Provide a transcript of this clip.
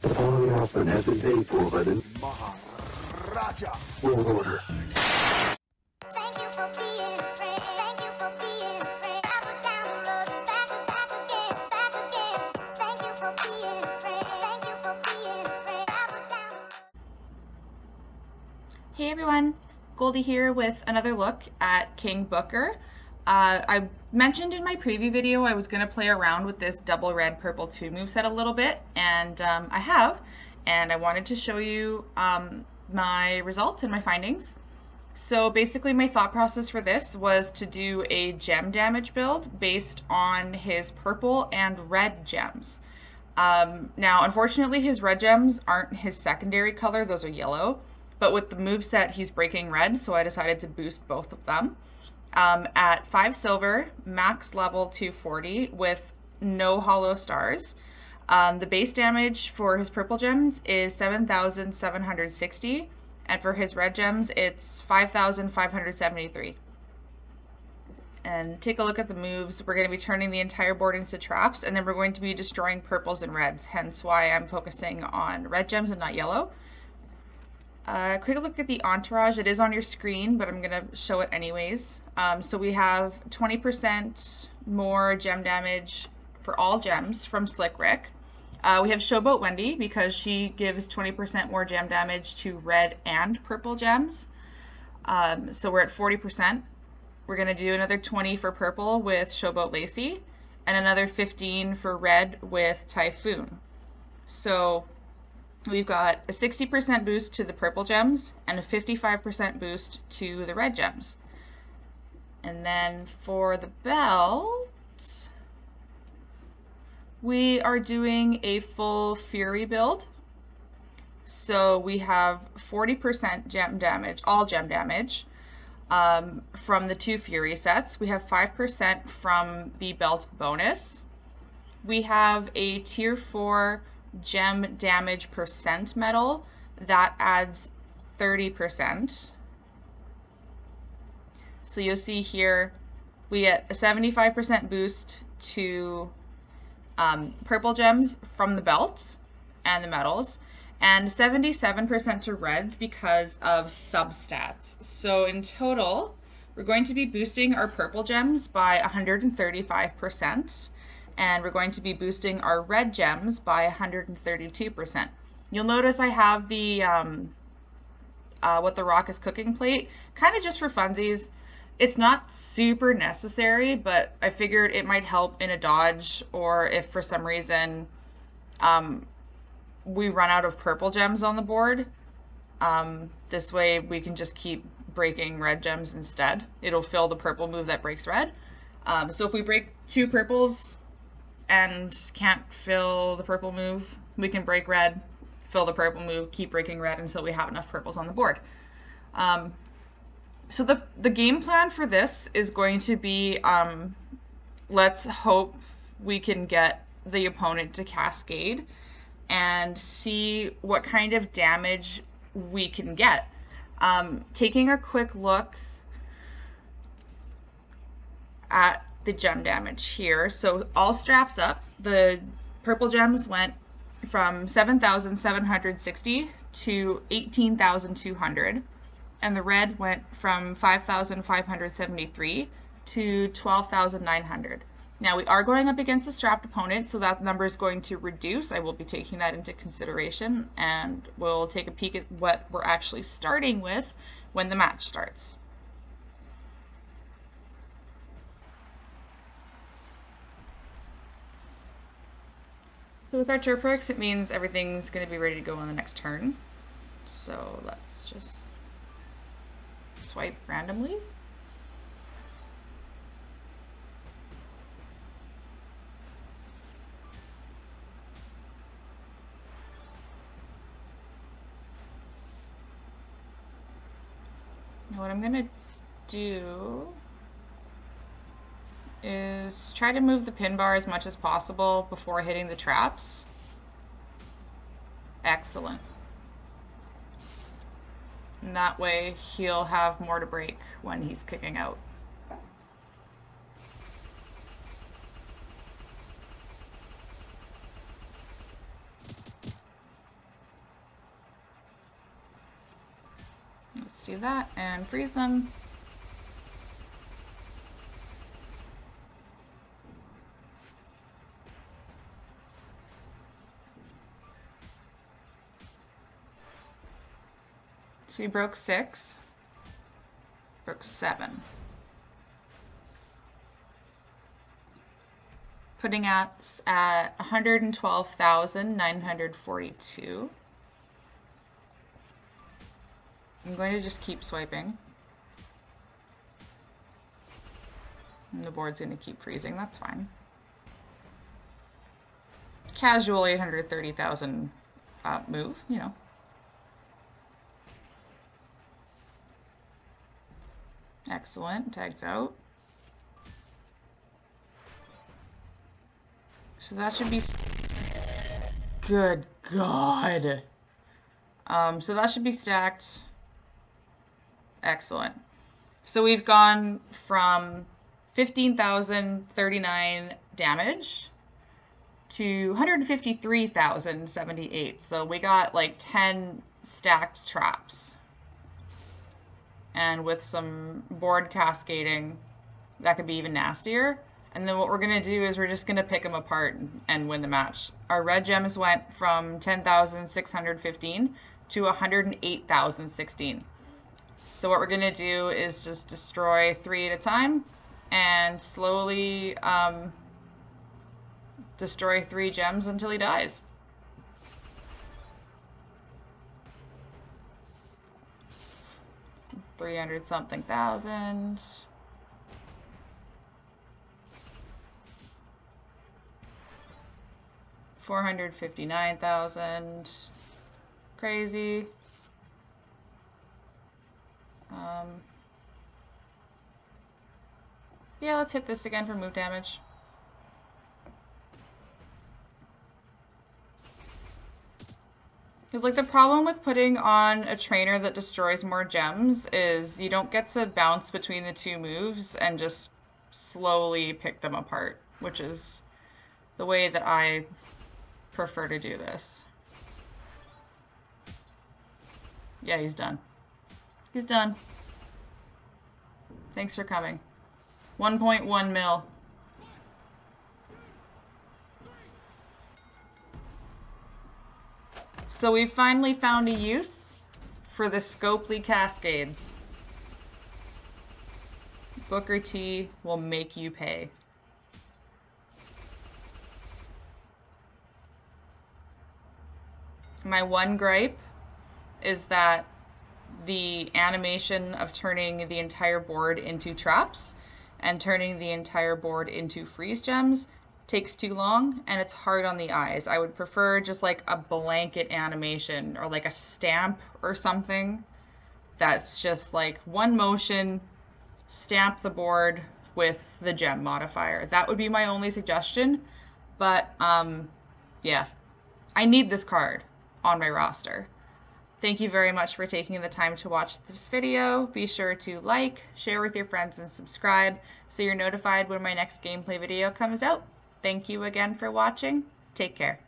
The following announcement has been paid for by the Maharaja. World Order. Hey everyone, Goldie here with another look at King Booker. Uh, I mentioned in my preview video I was going to play around with this double red purple 2 moveset a little bit, and um, I have, and I wanted to show you um, my results and my findings. So basically my thought process for this was to do a gem damage build based on his purple and red gems. Um, now, unfortunately, his red gems aren't his secondary color, those are yellow. But with the move set, he's breaking red, so I decided to boost both of them. Um, at 5 silver, max level 240 with no hollow stars. Um, the base damage for his purple gems is 7,760, and for his red gems, it's 5,573 and take a look at the moves. We're going to be turning the entire board into traps, and then we're going to be destroying purples and reds, hence why I'm focusing on red gems and not yellow. Uh, quick look at the entourage. It is on your screen, but I'm going to show it anyways. Um, so we have 20% more gem damage for all gems from Slick Rick. Uh, we have Showboat Wendy because she gives 20% more gem damage to red and purple gems. Um, so we're at 40%. We're going to do another 20 for purple with Showboat Lacey and another 15 for red with Typhoon. So we've got a 60% boost to the purple gems and a 55% boost to the red gems. And then for the belt, we are doing a full Fury build. So we have 40% gem damage, all gem damage, um, from the two Fury sets. We have 5% from the belt bonus. We have a tier 4 gem damage percent medal that adds 30%. So you'll see here we get a 75% boost to um, purple gems from the belt and the medals, and 77% to red because of substats. So in total, we're going to be boosting our purple gems by 135%, and we're going to be boosting our red gems by 132%. You'll notice I have the um, uh, what the rock is cooking plate, kind of just for funsies. It's not super necessary, but I figured it might help in a dodge or if for some reason um, we run out of purple gems on the board. Um, this way we can just keep breaking red gems instead. It'll fill the purple move that breaks red. Um, so if we break two purples and can't fill the purple move, we can break red, fill the purple move, keep breaking red until we have enough purples on the board. Um, so the the game plan for this is going to be um, let's hope we can get the opponent to cascade and see what kind of damage we can get. Um, taking a quick look at the gem damage here. So all strapped up, the purple gems went from 7,760 to 18,200 and the red went from 5,573 to 12,900. Now we are going up against a strapped opponent, so that number is going to reduce. I will be taking that into consideration, and we'll take a peek at what we're actually starting with when the match starts. So with our Turperks, it means everything's going to be ready to go on the next turn. So let's just swipe randomly. Now what I'm gonna do is try to move the pin bar as much as possible before hitting the traps. Excellent. And that way he'll have more to break when he's kicking out. Let's do that and freeze them. So we broke six. Broke seven. Putting us at 112,942. I'm going to just keep swiping. And the board's going to keep freezing, that's fine. Casual 830,000 uh, move, you know. Excellent, tags out. So that should be... Good God. Um, so that should be stacked. Excellent. So we've gone from 15,039 damage to 153,078. So we got like 10 stacked traps. And with some board cascading, that could be even nastier. And then what we're going to do is we're just going to pick them apart and, win the match. Our red gems went from 10,615 to 108,016. So what we're going to do is just destroy three at a time and slowly um, destroy three gems until he dies. Three hundred something thousand. Four hundred fifty nine thousand. Crazy. Um, yeah, let's hit this again for move damage. Because, like, the problem with putting on a trainer that destroys more gems is you don't get to bounce between the two moves and just slowly pick them apart, which is the way that I prefer to do this. Yeah, he's done. He's done. Thanks for coming. 1.1 mil. So we finally found a use for the Scopely Cascades. Booker T will make you pay. My one gripe is that the animation of turning the entire board into traps and turning the entire board into freeze gems takes too long and it's hard on the eyes. I would prefer just like a blanket animation or like a stamp or something that's just like one motion, stamp the board with the gem modifier. That would be my only suggestion. But um yeah. I need this card on my roster. Thank you very much for taking the time to watch this video. Be sure to like, share with your friends, and subscribe so you're notified when my next gameplay video comes out. Thank you again for watching. Take care.